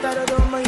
That I don't mind